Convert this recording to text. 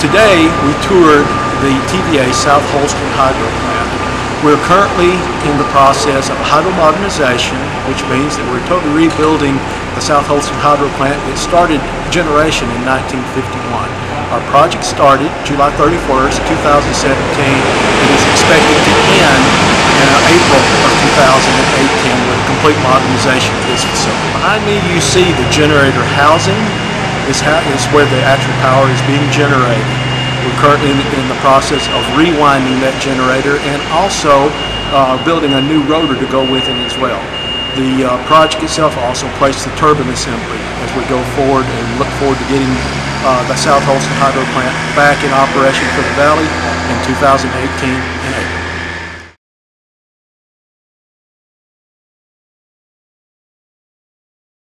Today, we toured the TVA South Holston Hydro Plant. We're currently in the process of hydro modernization, which means that we're totally rebuilding the South Holston Hydro Plant that started generation in 1951. Our project started July 31st, 2017, and is expected to end in April of 2018 with complete modernization of this facility. Behind me, you see the generator housing. This ha- is where the actual power is being generated. We're currently in, in the process of rewinding that generator and also uh, building a new rotor to go with it as well. The uh, project itself also placed the turbine assembly as we go forward and look forward to getting uh, the South Holston Hydro Plant back in operation for the Valley in 2018 and 18.